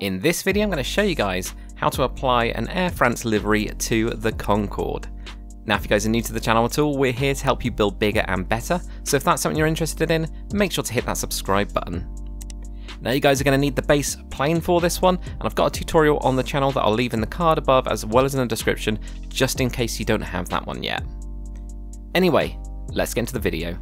In this video I'm going to show you guys how to apply an Air France livery to the Concorde. Now if you guys are new to the channel at all, we're here to help you build bigger and better, so if that's something you're interested in, make sure to hit that subscribe button. Now you guys are going to need the base plane for this one, and I've got a tutorial on the channel that I'll leave in the card above as well as in the description, just in case you don't have that one yet. Anyway, let's get into the video.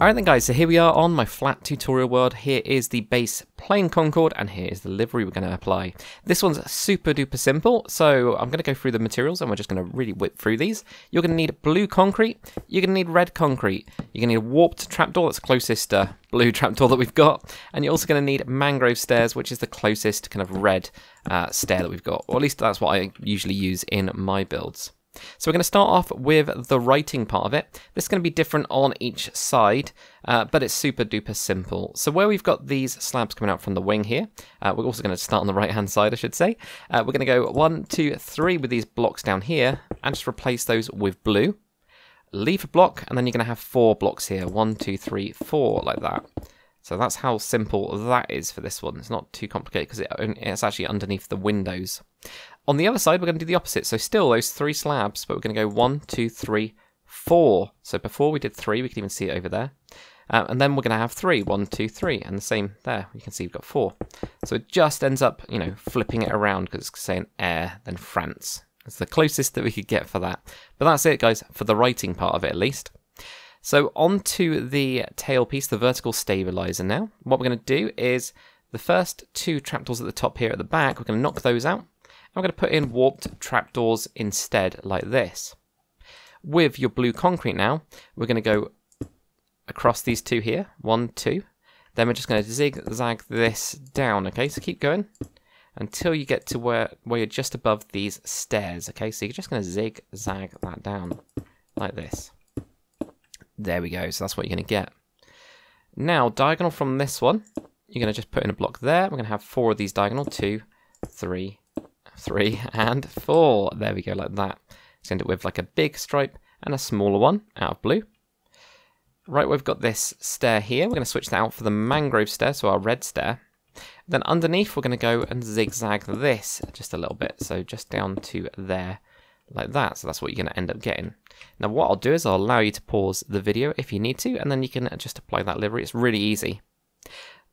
Alright then guys, so here we are on my flat tutorial world. Here is the base plane Concorde and here is the livery we're going to apply. This one's super duper simple, so I'm going to go through the materials and we're just going to really whip through these. You're going to need blue concrete, you're going to need red concrete, you're going to need a warped trapdoor that's closest uh, blue trapdoor that we've got, and you're also going to need mangrove stairs, which is the closest kind of red uh, stair that we've got, or at least that's what I usually use in my builds. So we're going to start off with the writing part of it. This is going to be different on each side, uh, but it's super duper simple. So where we've got these slabs coming out from the wing here, uh, we're also going to start on the right hand side, I should say. Uh, we're going to go one, two, three with these blocks down here, and just replace those with blue. Leave a block, and then you're going to have four blocks here. One, two, three, four, like that. So that's how simple that is for this one. It's not too complicated because it, it's actually underneath the windows. On the other side, we're going to do the opposite. So still those three slabs, but we're going to go one, two, three, four. So before we did three, we can even see it over there. Um, and then we're going to have three, one, two, three, and the same there. You can see we've got four. So it just ends up, you know, flipping it around because it's saying air, then France. It's the closest that we could get for that. But that's it, guys, for the writing part of it at least. So on to the tail piece, the vertical stabilizer now. What we're going to do is the first two trapdoors at the top here at the back, we're going to knock those out. I'm going to put in warped trapdoors instead, like this. With your blue concrete now, we're going to go across these two here, one, two. Then we're just going to zigzag this down, okay? So keep going until you get to where, where you're just above these stairs, okay? So you're just going to zigzag that down like this. There we go, so that's what you're going to get. Now, diagonal from this one, you're going to just put in a block there. We're going to have four of these diagonal, two, three, three, and four. There we go, like that. Let's end it with like a big stripe and a smaller one out of blue. Right, we've got this stair here. We're going to switch that out for the mangrove stair, so our red stair. Then underneath, we're going to go and zigzag this just a little bit. So just down to there like that. So that's what you're going to end up getting. Now what I'll do is I'll allow you to pause the video if you need to, and then you can just apply that livery. It's really easy.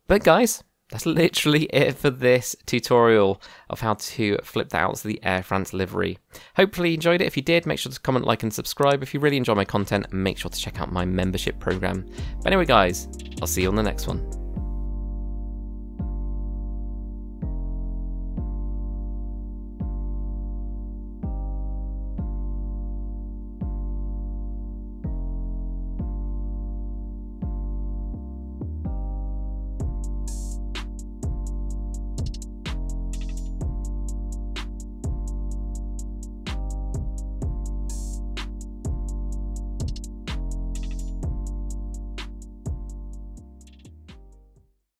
But guys, that's literally it for this tutorial of how to flip that out to the Air France livery. Hopefully you enjoyed it. If you did, make sure to comment, like, and subscribe. If you really enjoy my content, make sure to check out my membership program. But anyway, guys, I'll see you on the next one.